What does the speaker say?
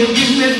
you give me